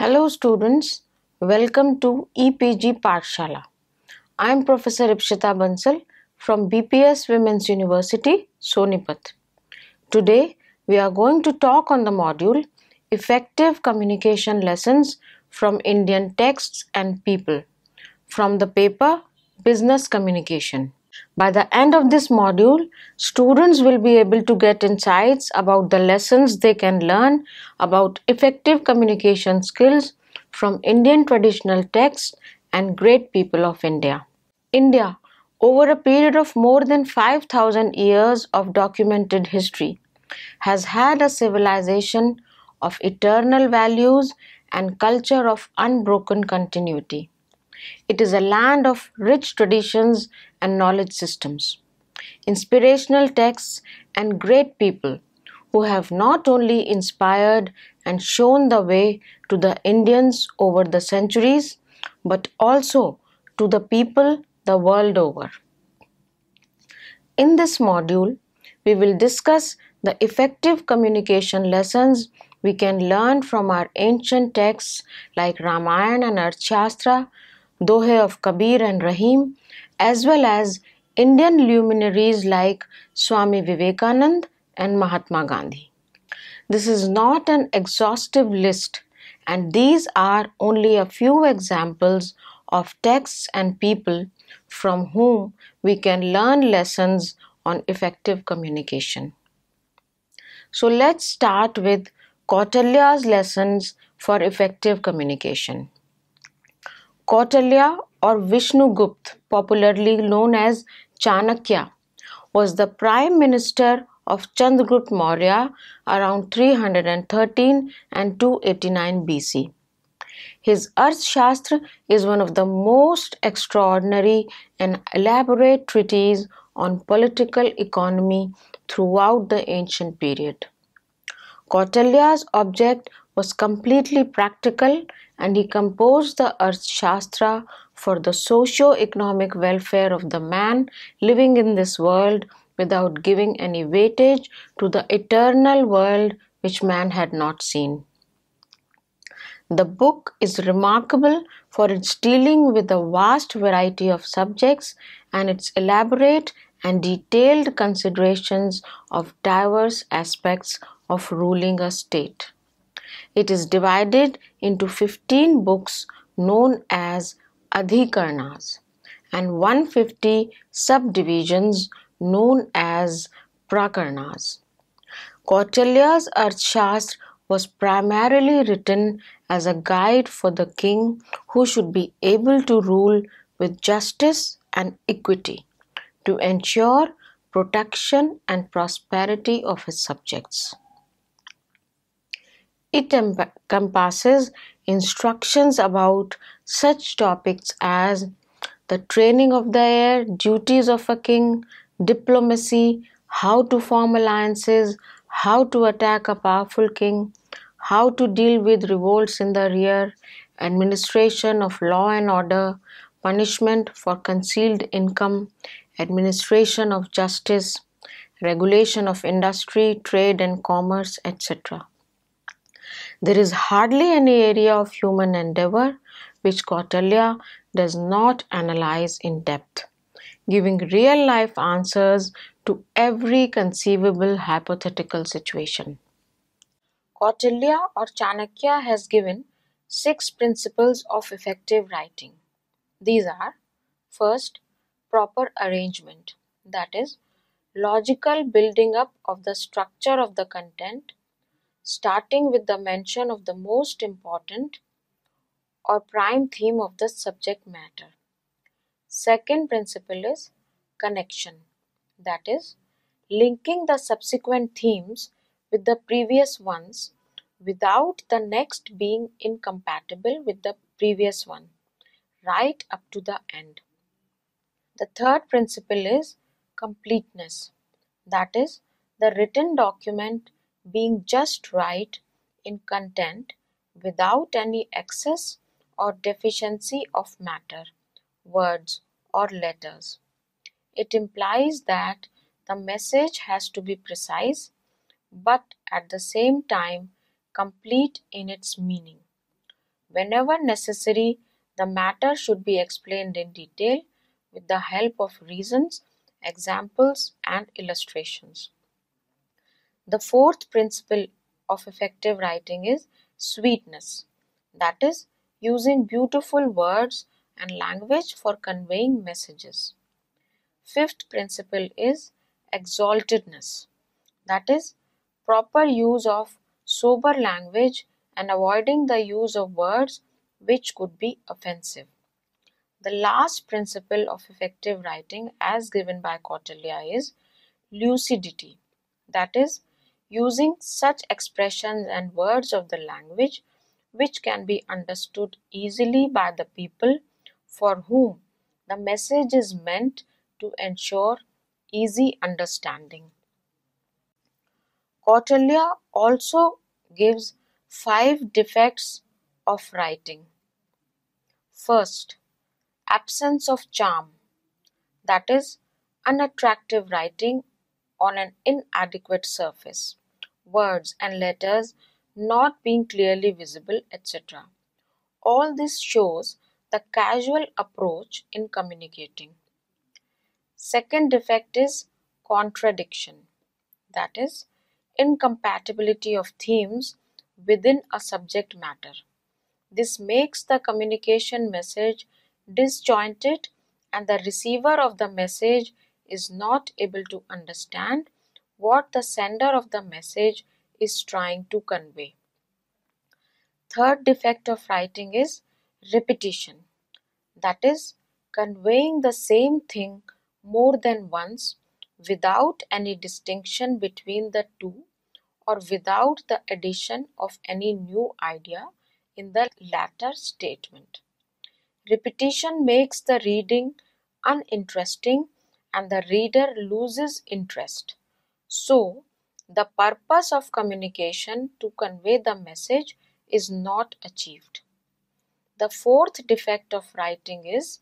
Hello students, welcome to EPG Pathshala. I am Professor Ipshita Bansal from BPS Women's University, Sonipat. Today we are going to talk on the module Effective Communication Lessons from Indian Texts and People from the paper Business Communication. By the end of this module, students will be able to get insights about the lessons they can learn about effective communication skills from Indian traditional texts and great people of India. India, over a period of more than 5000 years of documented history, has had a civilization of eternal values and culture of unbroken continuity. It is a land of rich traditions and knowledge systems, inspirational texts, and great people who have not only inspired and shown the way to the Indians over the centuries, but also to the people the world over. In this module, we will discuss the effective communication lessons we can learn from our ancient texts like Ramayana and Arthashastra, Dohe of Kabir and Rahim, as well as Indian luminaries like Swami Vivekanand and Mahatma Gandhi. This is not an exhaustive list, and these are only a few examples of texts and people from whom we can learn lessons on effective communication. So let's start with Kautilya's lessons for effective communication. Kautilya or Vishnugupt, popularly known as Chanakya, was the prime minister of Chandragupta Maurya around 313 and 289 BC. His Arthashastra is one of the most extraordinary and elaborate treatises on political economy throughout the ancient period. Kautilya's object was completely practical and he composed the Arthashastra for the socio-economic welfare of the man living in this world without giving any weightage to the eternal world which man had not seen. The book is remarkable for its dealing with a vast variety of subjects and its elaborate and detailed considerations of diverse aspects of ruling a state. It is divided into 15 books known as Adhikarnas and 150 subdivisions known as Prakarnas. Kautilya's Arthashastra was primarily written as a guide for the king who should be able to rule with justice and equity to ensure protection and prosperity of his subjects. It encompasses instructions about such topics as the training of the heir, duties of a king, diplomacy, how to form alliances, how to attack a powerful king, how to deal with revolts in the rear, administration of law and order, punishment for concealed income, administration of justice, regulation of industry, trade and commerce, etc. There is hardly any area of human endeavor which Kautilya does not analyze in depth, giving real life answers to every conceivable hypothetical situation. Kautilya or Chanakya has given six principles of effective writing. These are first, proper arrangement, that is, logical building up of the structure of the content starting with the mention of the most important or prime theme of the subject matter. Second principle is connection, that is, linking the subsequent themes with the previous ones without the next being incompatible with the previous one, right up to the end. The third principle is completeness, that is, the written document being just right in content without any excess or deficiency of matter, words, or letters. It implies that the message has to be precise but at the same time complete in its meaning. Whenever necessary, the matter should be explained in detail with the help of reasons, examples, and illustrations. The fourth principle of effective writing is sweetness, that is, using beautiful words and language for conveying messages. Fifth principle is exaltedness, that is, proper use of sober language and avoiding the use of words which could be offensive. The last principle of effective writing, as given by Kautilya, is lucidity, that is, using such expressions and words of the language which can be understood easily by the people for whom the message is meant to ensure easy understanding. Kautilya also gives five defects of writing. First, absence of charm, that is, unattractive writing on an inadequate surface, words and letters not being clearly visible, etc. All this shows the casual approach in communicating. Second defect is contradiction, that is, incompatibility of themes within a subject matter. This makes the communication message disjointed and the receiver of the message is not able to understand what the sender of the message is trying to convey. Third defect of writing is repetition, that is, conveying the same thing more than once without any distinction between the two or without the addition of any new idea in the latter statement. Repetition makes the reading uninteresting and the reader loses interest. So, the purpose of communication to convey the message is not achieved. The fourth defect of writing is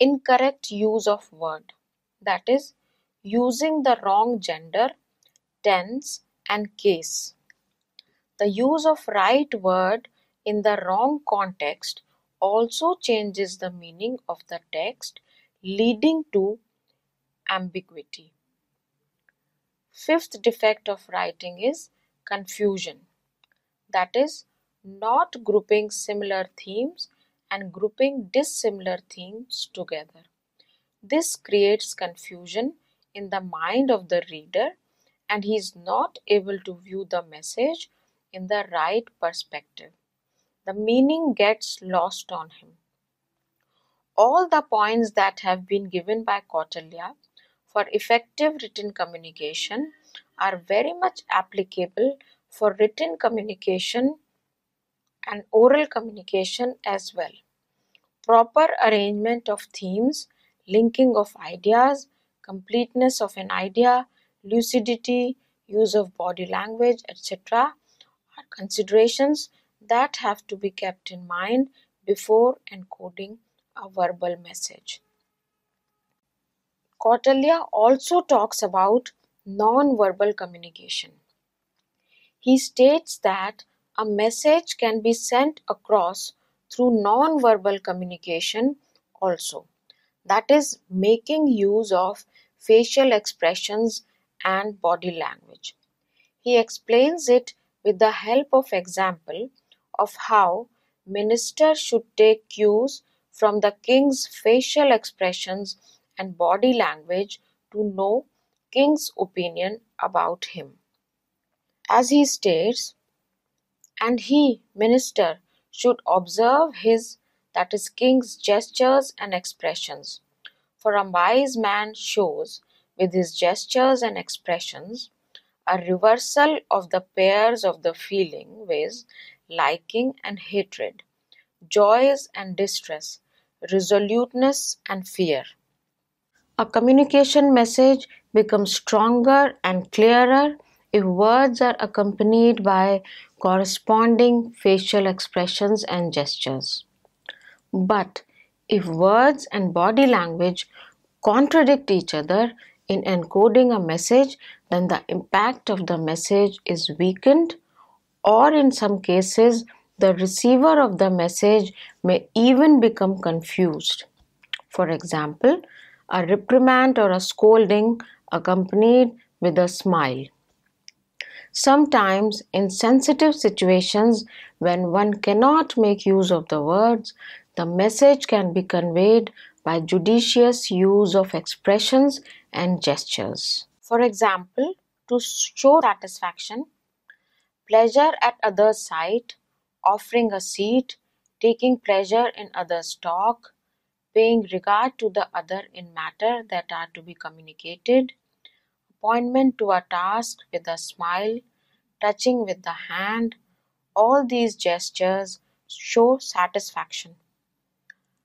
incorrect use of word, that is, using the wrong gender, tense, and case. The use of right word in the wrong context also changes the meaning of the text, leading to ambiguity. Fifth defect of writing is confusion, that is, not grouping similar themes and grouping dissimilar themes together. This creates confusion in the mind of the reader and he is not able to view the message in the right perspective. The meaning gets lost on him. All the points that have been given by Kautilya for effective written communication are very much applicable for written communication and oral communication as well. Proper arrangement of themes, linking of ideas, completeness of an idea, lucidity, use of body language, etc., are considerations that have to be kept in mind before encoding a verbal message. Kautilya also talks about non-verbal communication. He states that a message can be sent across through non-verbal communication also. That is making use of facial expressions and body language. He explains it with the help of example of how ministers should take cues from the king's facial expressions and body language to know king's opinion about him. As he states, and he, minister, should observe his, that is, king's gestures and expressions. For a wise man shows with his gestures and expressions a reversal of the pairs of the feeling with liking and hatred, joys and distress, resoluteness and fear. A communication message becomes stronger and clearer if words are accompanied by corresponding facial expressions and gestures. But if words and body language contradict each other, in encoding a message, then the impact of the message is weakened or in some cases the receiver of the message may even become confused. For example, a reprimand or a scolding accompanied with a smile. Sometimes, in sensitive situations when one cannot make use of the words, the message can be conveyed by judicious use of expressions and gestures. For example, to show satisfaction, pleasure at others' sight, offering a seat, taking pleasure in others' talk, paying regard to the other in matter that are to be communicated, appointment to a task with a smile, touching with the hand, all these gestures show satisfaction.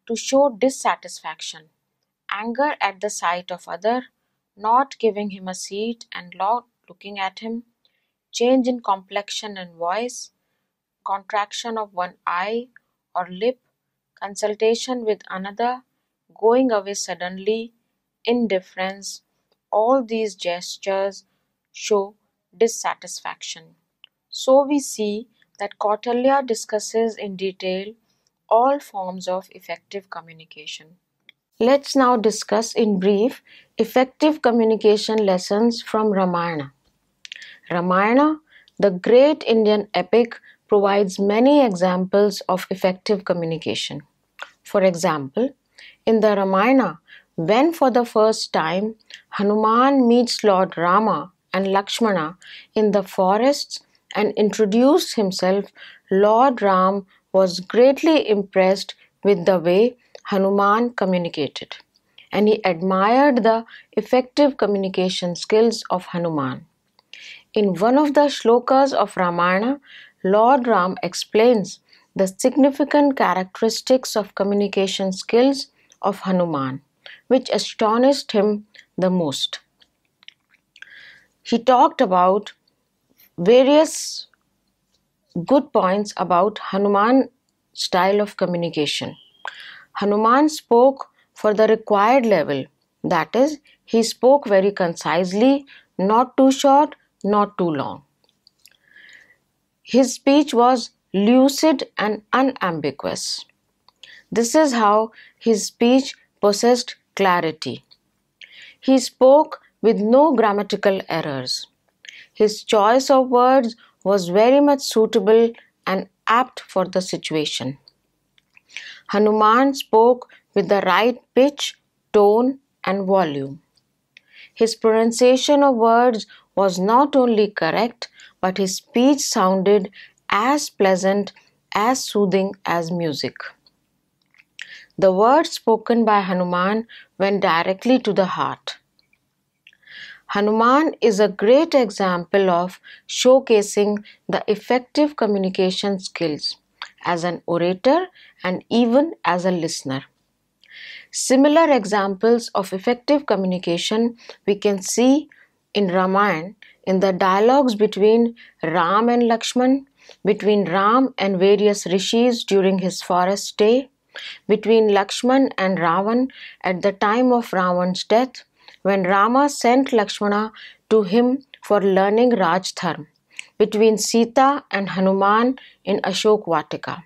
To show dissatisfaction, anger at the sight of other, not giving him a seat and not looking at him, change in complexion and voice, contraction of one eye or lip, consultation with another, going away suddenly, indifference, all these gestures show dissatisfaction. So we see that Kautilya discusses in detail all forms of effective communication. Let's now discuss in brief effective communication lessons from Ramayana. Ramayana, the great Indian epic, provides many examples of effective communication. For example, in the Ramayana, when for the first time Hanuman meets Lord Rama and Lakshmana in the forests and introduced himself, Lord Ram was greatly impressed with the way Hanuman communicated and he admired the effective communication skills of Hanuman. In one of the shlokas of Ramayana, Lord Ram explains the significant characteristics of communication skills of Hanuman, which astonished him the most. He talked about various good points about Hanuman style of communication. Hanuman spoke for the required level, that is, he spoke very concisely, not too short, not too long. His speech was lucid and unambiguous. This is how his speech possessed clarity. He spoke with no grammatical errors. His choice of words was very much suitable and apt for the situation. Hanuman spoke with the right pitch, tone, and volume. His pronunciation of words was not only correct, but his speech sounded as pleasant, as soothing as music. The words spoken by Hanuman went directly to the heart. Hanuman is a great example of showcasing the effective communication skills as an orator and even as a listener. Similar examples of effective communication we can see in Ramayana in the dialogues between Ram and Lakshman, between Ram and various rishis during his forest stay, between Lakshman and Ravan at the time of Ravan's death, when Rama sent Lakshmana to him for learning Rajdharm, between Sita and Hanuman in Ashok Vatika.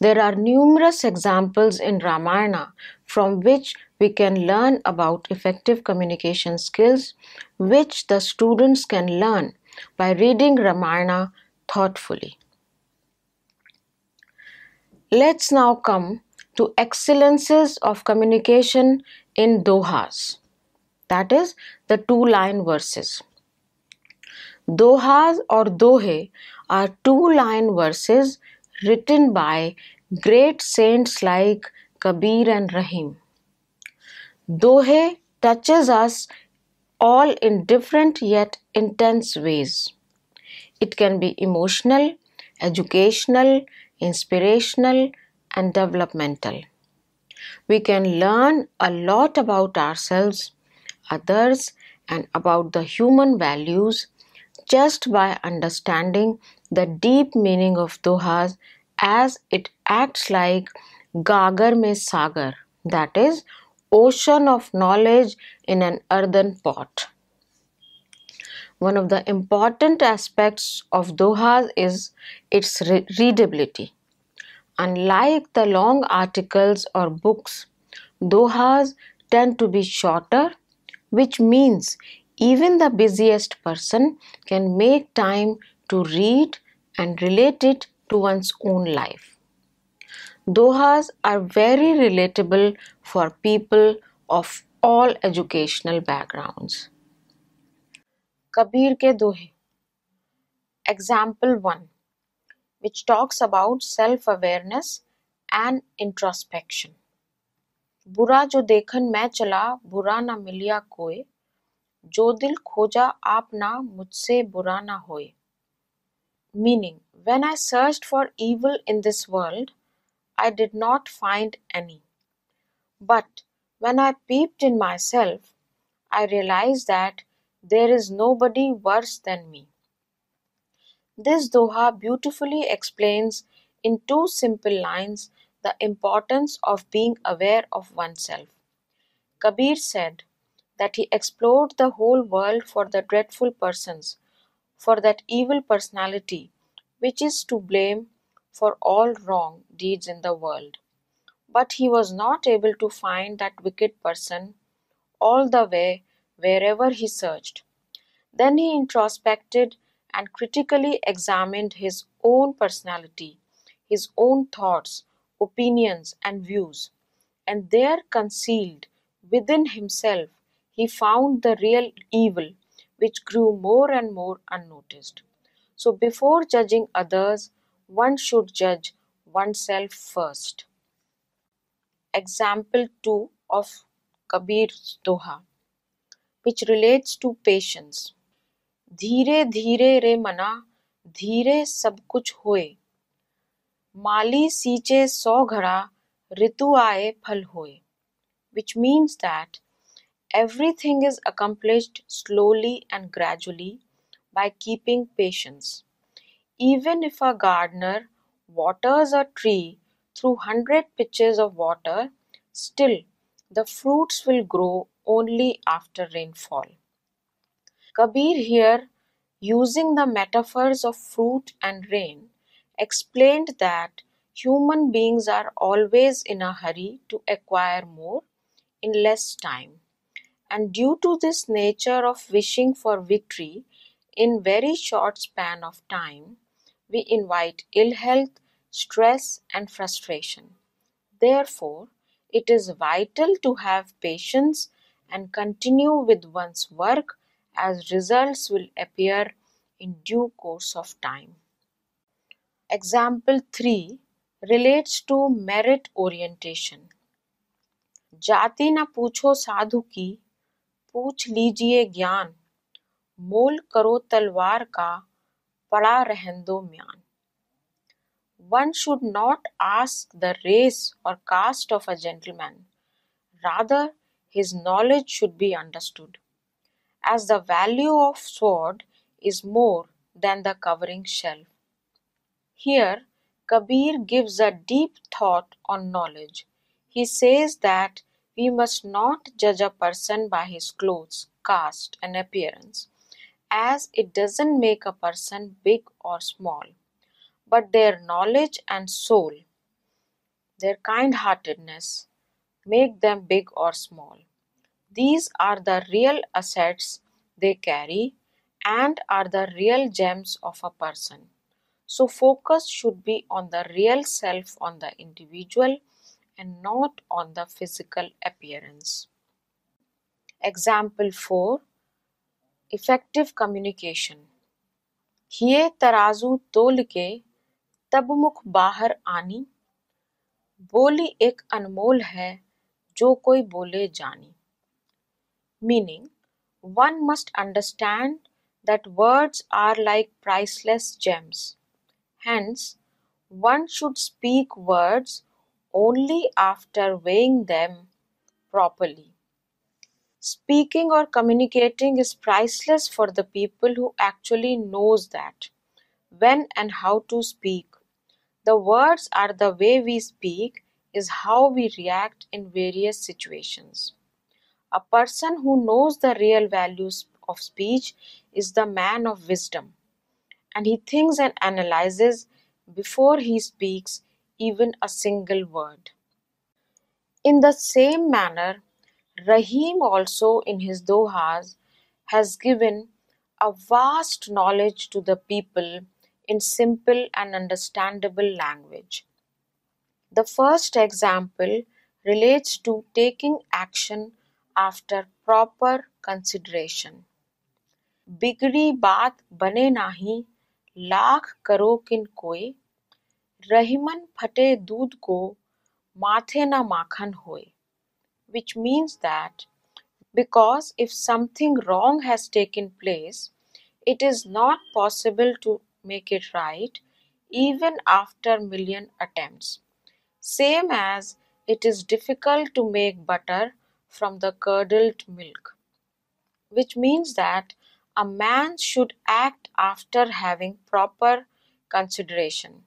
There are numerous examples in Ramayana from which we can learn about effective communication skills, which the students can learn by reading Ramayana thoughtfully. Let's now come to excellences of communication in dohas, that is, the two line verses. Dohas or dohe are two line verses written by great saints like Kabir and Rahim. Dohe touches us all in different yet intense ways. It can be emotional, educational, inspirational, and developmental. We can learn a lot about ourselves, others, and about the human values just by understanding the deep meaning of dohas as it acts like gagar me sagar, that is, ocean of knowledge in an earthen pot. One of the important aspects of Doha is its re- readability. Unlike the long articles or books, Dohas tend to be shorter, which means even the busiest person can make time to read and relate it to one's own life. Dohas are very relatable for people of all educational backgrounds. Kabir के दोहे। Example one which talks about self awareness and introspection बुरा जो देखन मैं चला, बुरा ना मिलिया कोई जो दिल खोजा, आप ना मुझसे बुरा ना होए। Meaning when I search for evil in this world I did not find any but when I peeped in my self I realize that there is nobody worse than me. This Doha beautifully explains in two simple lines the importance of being aware of oneself. Kabir said that he explored the whole world for the dreadful persons, for that evil personality which is to blame for all wrong deeds in the world. But he was not able to find that wicked person all the way wherever he searched. Then he introspected and critically examined his own personality, his own thoughts, opinions, and views, and there concealed within himself he found the real evil which grew more and more unnoticed. So before judging others, one should judge oneself first. Example 2 of Kabir's Doha, which relates to patience. धीरे धीरे रे मना धीरे सब कुछ होए माली सींचे सौ घड़ा ऋतु आए फल होए which means that everything is accomplished slowly and gradually by keeping patience. Even if a gardener waters a tree through hundred pitchers of water, still the fruits will grow only after rainfall. Kabir here, using the metaphors of fruit and rain, explained that human beings are always in a hurry to acquire more in less time. And due to this nature of wishing for victory in very short span of time, we invite ill health, stress and frustration. Therefore, it is vital to have patience and continue with one's work as results will appear in due course of time. Example 3 relates to merit orientation. जाति न पूछो साधु की पूछ लीजिए ज्ञान मोल करो तलवार का पड़ा रहन दो म्यान one should not ask the race or caste of a gentleman rather his knowledge should be understood as the value of sword is more than the covering shelf. Here, Kabir gives a deep thought on knowledge. He says that we must not judge a person by his clothes, caste, and appearance, as it doesn't make a person big or small, but their knowledge and soul, their kind heartedness, make them big or small. These are the real assets they carry and are the real gems of a person. So, focus should be on the real self, on the individual, and not on the physical appearance. Example 4 Effective communication. हिये तराजू तोल के तब मुख बाहर आनी बोली एक अनमोल है जो कोई बोले जानी meaning one must understand that words are like priceless gems. Hence, one should speak words only after weighing them properly. Speaking or communicating is priceless for the people who actually knows that when and how to speak. The words are the way we speak is how we react in various situations. A person who knows the real values of speech is the man of wisdom, and he thinks and analyzes before he speaks even a single word. In the same manner, Rahim also in his Dohas has given a vast knowledge to the people in simple and understandable language. The first example relates to taking action after proper consideration. बिगड़ी बात बने नाही लाख करो किन कोई रहीमन फटे दूध को माथे ना माखन होए which means that because if something wrong has taken place, it is not possible to make it right even after million attempts. Same as it is difficult to make butter from the curdled milk, which means that a man should act after having proper consideration.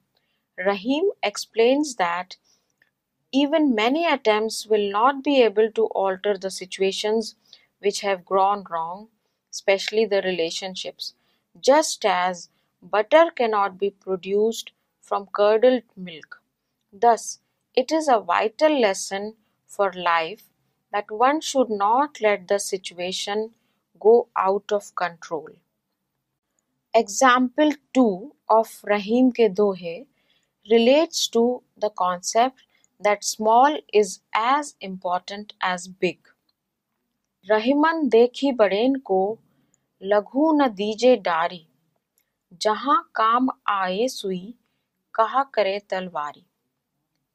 Rahim explains that even many attempts will not be able to alter the situations which have gone wrong, especially the relationships, just as butter cannot be produced from curdled milk. Thus, it is a vital lesson for life that one should not let the situation go out of control. Example 2 of Rahim ke Dohe relates to the concept that small is as important as big. Rahiman देखी बड़ेन को लघु न दीजे डारी जहाँ काम आए सुई कहा करे तलवारी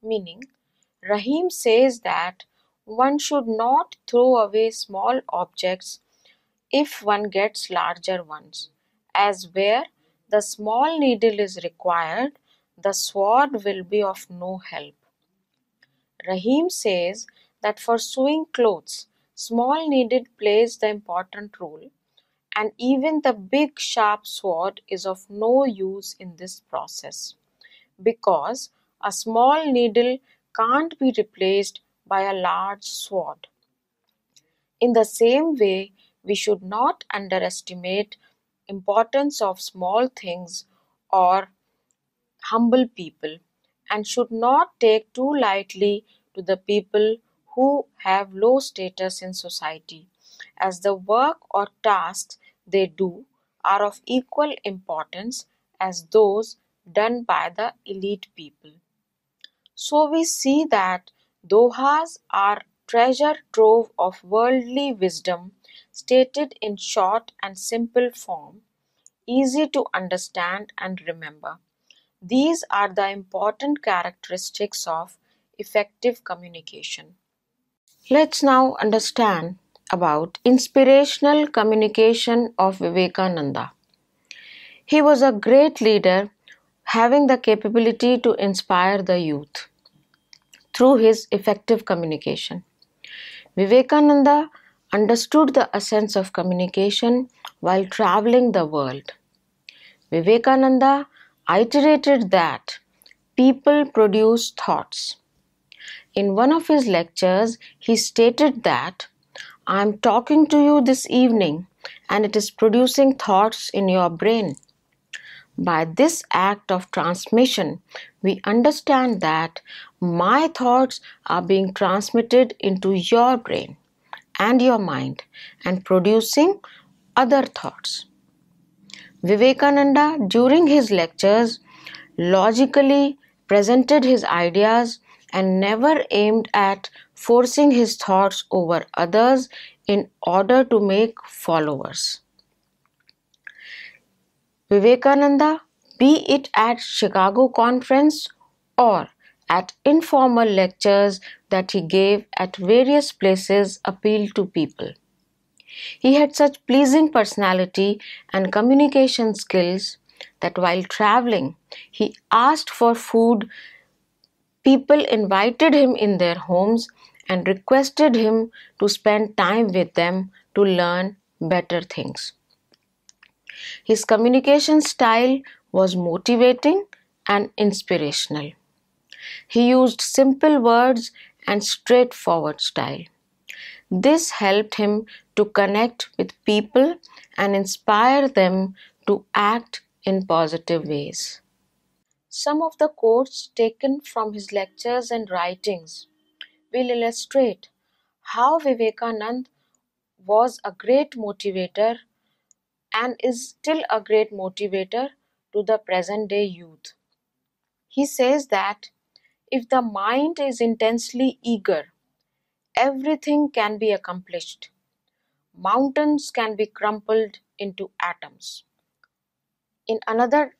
meaning Rahim says that one should not throw away small objects if one gets larger ones. As where the small needle is required the sword will be of no help. Rahim says that for sewing clothes, small needle plays the important role, and even the big sharp sword is of no use in this process because a small needle can't be replaced by a large sword. In the same way, we should not underestimate importance of small things or humble people and should not take too lightly to the people who have low status in society, as the work or tasks they do are of equal importance as those done by the elite people. So we see that Dohas are treasure trove of worldly wisdom stated in short and simple form, easy to understand and remember. These are the important characteristics of effective communication. Let's now understand about inspirational communication of Vivekananda. He was a great leader having the capability to inspire the youth through his effective communication. Vivekananda understood the essence of communication while traveling the world. Vivekananda iterated that people produce thoughts. In one of his lectures, he stated that I am talking to you this evening and it is producing thoughts in your brain. By this act of transmission, we understand that my thoughts are being transmitted into your brain and your mind and producing other thoughts. Vivekananda, during his lectures, logically presented his ideas and never aimed at forcing his thoughts over others in order to make followers. Vivekananda, be it at Chicago conference or at informal lectures that he gave at various places appealed to people. He had such pleasing personality and communication skills that while traveling, he asked for food. People invited him in their homes and requested him to spend time with them to learn better things. His communication style was motivating and inspirational. He used simple words and straightforward style. This helped him to connect with people and inspire them to act in positive ways. Some of the quotes taken from his lectures and writings will illustrate how Vivekanand was a great motivator and is still a great motivator to the present day youth. He says that if the mind is intensely eager, everything can be accomplished. Mountains can be crumpled into atoms. In another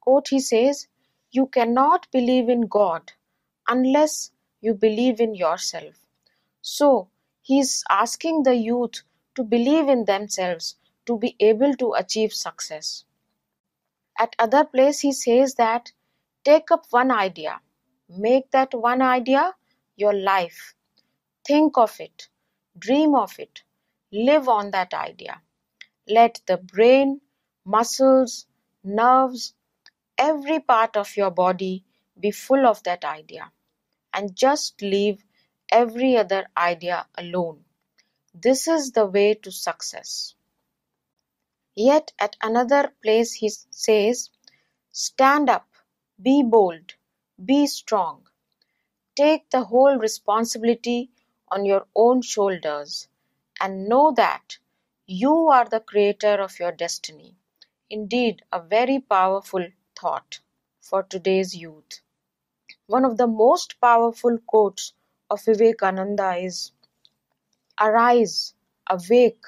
quote, he says, You cannot believe in God unless you believe in yourself. So, he is asking the youth to believe in themselves to be able to achieve success. At other place, he says that take up one idea, make that one idea your life, think of it, dream of it, live on that idea. Let the brain, muscles, nerves, every part of your body be full of that idea and just leave every other idea alone. This is the way to success. Yet at another place he says, Stand up, be bold, be strong. Take the whole responsibility on your own shoulders and know that you are the creator of your destiny. Indeed, a very powerful thought for today's youth. One of the most powerful quotes of Vivekananda is Arise, awake,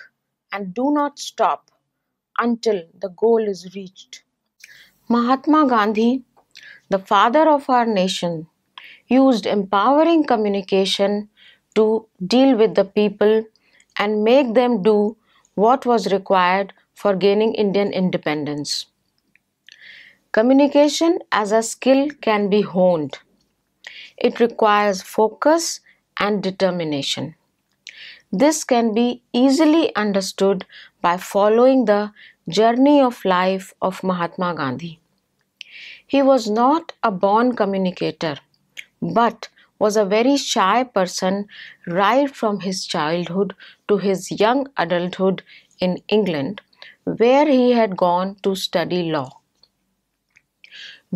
and do not stop until the goal is reached. Mahatma Gandhi, the father of our nation, used empowering communication to deal with the people and make them do what was required for gaining Indian independence. Communication as a skill can be honed. It requires focus and determination. This can be easily understood by following the journey of life of Mahatma Gandhi. He was not a born communicator, but was a very shy person right from his childhood to his young adulthood in England, where he had gone to study law.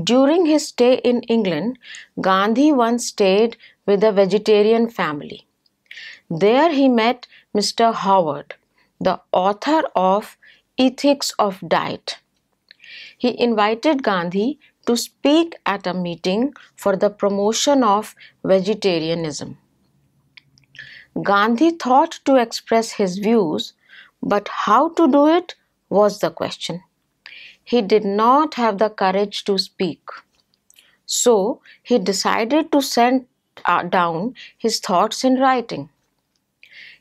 During his stay in England, Gandhi once stayed with a vegetarian family. There he met Mr. Howard, the author of Ethics of Diet. He invited Gandhi to speak at a meeting for the promotion of vegetarianism. Gandhi thought to express his views, but how to do it was the question. He did not have the courage to speak. So he decided to send uh, down his thoughts in writing.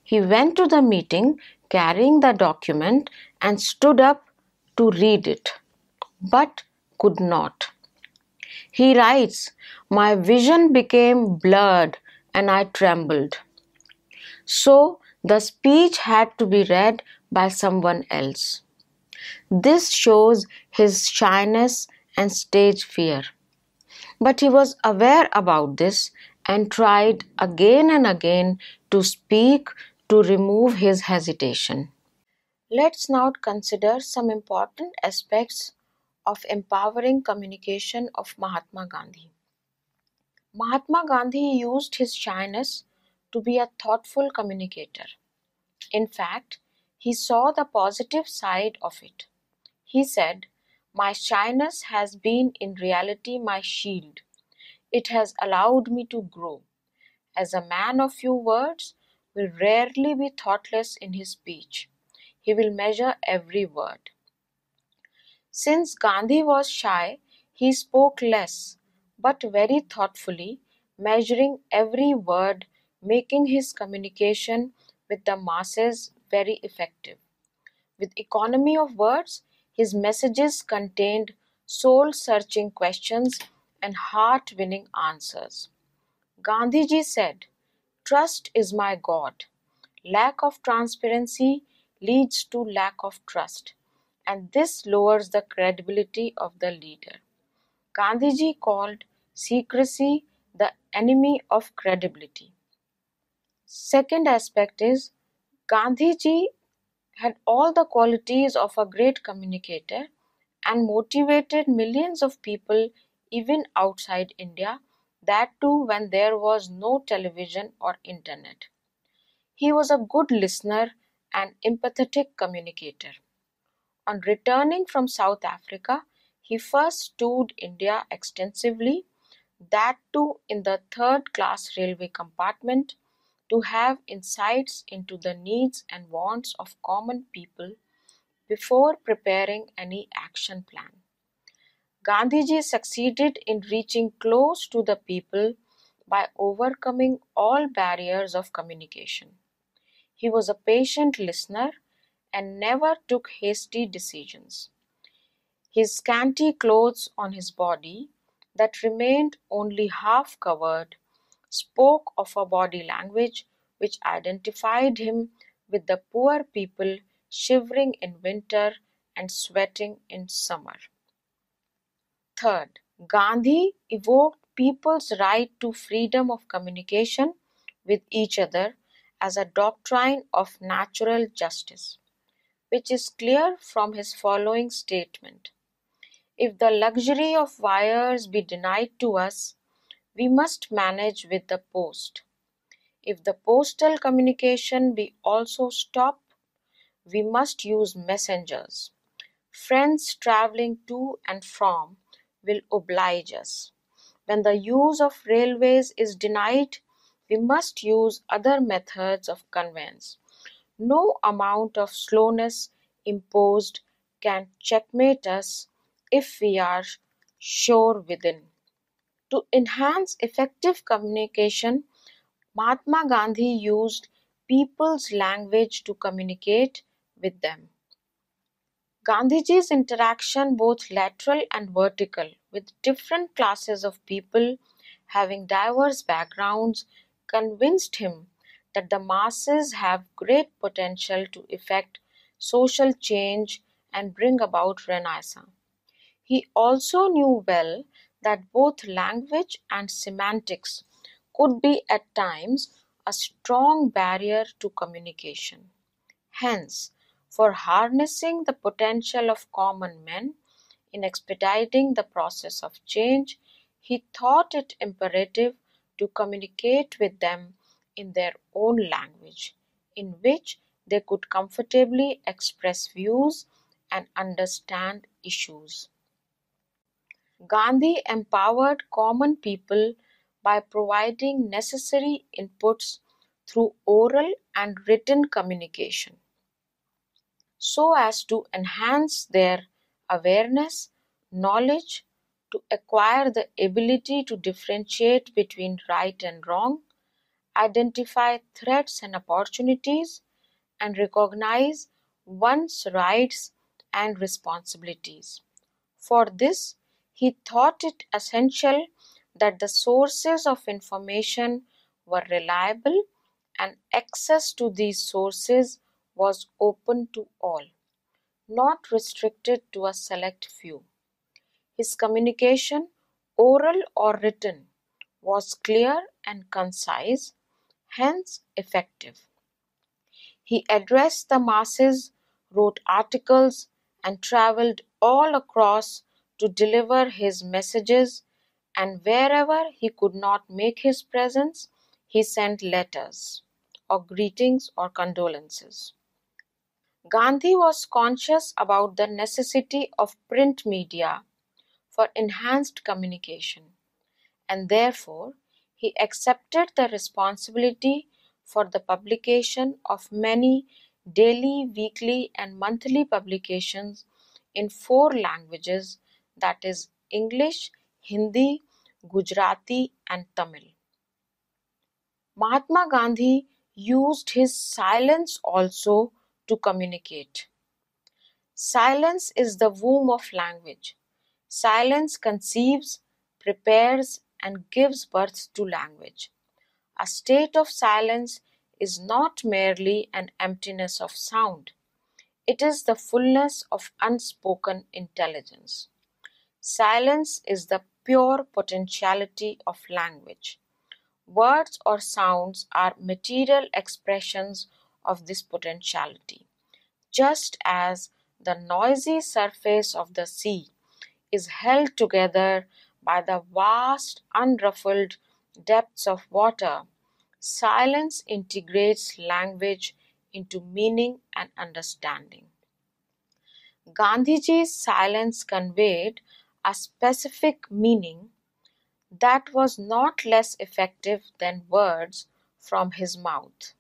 He went to the meeting carrying the document and stood up to read it, but could not. He writes, My vision became blurred and I trembled. So the speech had to be read by someone else. This shows his shyness and stage fear. But he was aware about this and tried again and again to speak to remove his hesitation. Let's now consider some important aspects of empowering communication of Mahatma Gandhi. Mahatma Gandhi used his shyness to be a thoughtful communicator. In fact, he saw the positive side of it. He said, My shyness has been in reality my shield. It has allowed me to grow. As a man of few words will rarely be thoughtless in his speech. He will measure every word. Since Gandhi was shy, he spoke less, but very thoughtfully, measuring every word, making his communication with the masses very effective. With economy of words, his messages contained soul searching questions and heart winning answers. Gandhiji said, Trust is my God. Lack of transparency leads to lack of trust, and this lowers the credibility of the leader. Gandhiji called secrecy the enemy of credibility. Second aspect is Gandhiji had all the qualities of a great communicator and motivated millions of people even outside India, that too when there was no television or internet. He was a good listener and empathetic communicator. On returning from South Africa, he first toured India extensively, that too in the third class railway compartment, to have insights into the needs and wants of common people before preparing any action plan. Gandhiji succeeded in reaching close to the people by overcoming all barriers of communication. He was a patient listener and never took hasty decisions. His scanty clothes on his body, that remained only half covered, spoke of a body language which identified him with the poor people shivering in winter and sweating in summer. Third, Gandhi evoked people's right to freedom of communication with each other as a doctrine of natural justice, which is clear from his following statement. If the luxury of wires be denied to us, we must manage with the post. If the postal communication be also stopped, we must use messengers. Friends traveling to and from will oblige us. When the use of railways is denied, we must use other methods of conveyance. No amount of slowness imposed can checkmate us if we are sure within. To enhance effective communication, Mahatma Gandhi used people's language to communicate with them. Gandhiji's interaction, both lateral and vertical, with different classes of people having diverse backgrounds, convinced him that the masses have great potential to effect social change and bring about renaissance. He also knew well that both language and semantics could be at times a strong barrier to communication. Hence, for harnessing the potential of common men in expediting the process of change, he thought it imperative to communicate with them in their own language, in which they could comfortably express views and understand issues. Gandhi empowered common people by providing necessary inputs through oral and written communication so as to enhance their awareness, knowledge, to acquire the ability to differentiate between right and wrong, identify threats and opportunities, and recognize one's rights and responsibilities. For this, he thought it essential that the sources of information were reliable and access to these sources was open to all, not restricted to a select few. His communication, oral or written, was clear and concise, hence effective. He addressed the masses, wrote articles, and traveled all across to deliver his messages, and wherever he could not make his presence, he sent letters or greetings or condolences. Gandhi was conscious about the necessity of print media for enhanced communication, and therefore he accepted the responsibility for the publication of many daily, weekly, and monthly publications in four languages that is, English, Hindi, Gujarati, and Tamil. Mahatma Gandhi used his silence also to communicate. Silence is the womb of language. Silence conceives, prepares, and gives birth to language. A state of silence is not merely an emptiness of sound, it is the fullness of unspoken intelligence. Silence is the pure potentiality of language. Words or sounds are material expressions of this potentiality, just as the noisy surface of the sea is held together by the vast, unruffled depths of water. Silence integrates language into meaning and understanding. Gandhiji's silence conveyed a specific meaning that was not less effective than words from his mouth.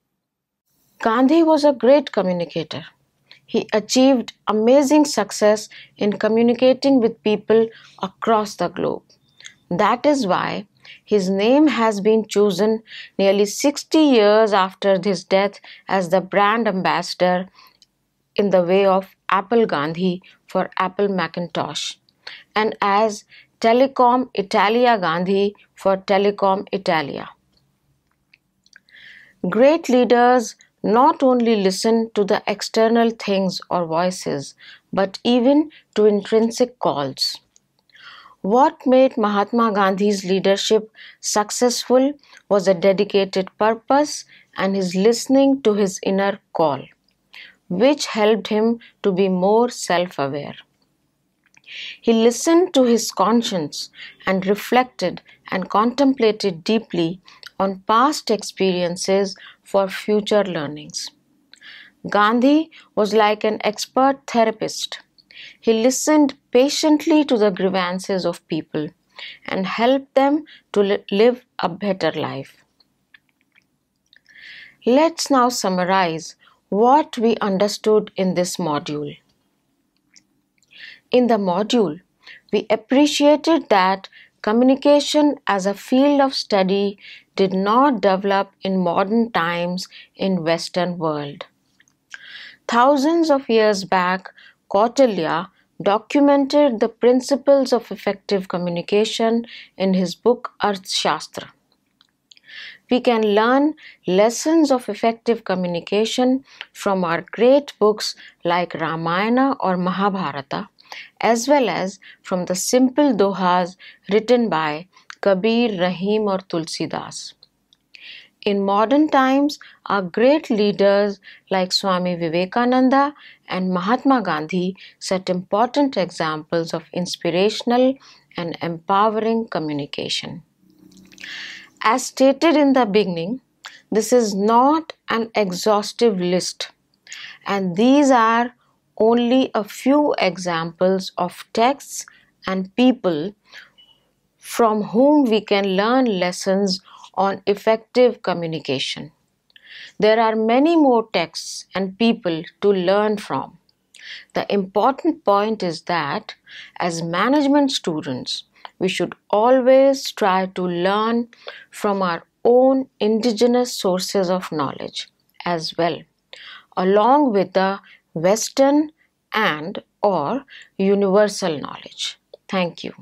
Gandhi was a great communicator. He achieved amazing success in communicating with people across the globe. That is why his name has been chosen nearly 60 years after his death as the brand ambassador in the way of Apple Gandhi for Apple Macintosh and as Telecom Italia Gandhi for Telecom Italia. Great leaders not only listen to the external things or voices, but even to intrinsic calls. What made Mahatma Gandhi's leadership successful was a dedicated purpose and his listening to his inner call, which helped him to be more self aware. He listened to his conscience and reflected and contemplated deeply on past experiences for future learnings. Gandhi was like an expert therapist. He listened patiently to the grievances of people and helped them to live a better life. Let's now summarize what we understood in this module. In the module, we appreciated that communication as a field of study did not develop in modern times in western world. Thousands of years back, Kautilya documented the principles of effective communication in his book Arthashastra. We can learn lessons of effective communication from our great books like Ramayana or Mahabharata as well as from the simple dohas written by Kabir, Rahim, or Tulsidas. In modern times, our great leaders like Swami Vivekananda and Mahatma Gandhi set important examples of inspirational and empowering communication. As stated in the beginning, this is not an exhaustive list, and these are only a few examples of texts and people from whom we can learn lessons on effective communication. There are many more texts and people to learn from. The important point is that as management students, we should always try to learn from our own indigenous sources of knowledge as well, along with the Western and or universal knowledge. Thank you.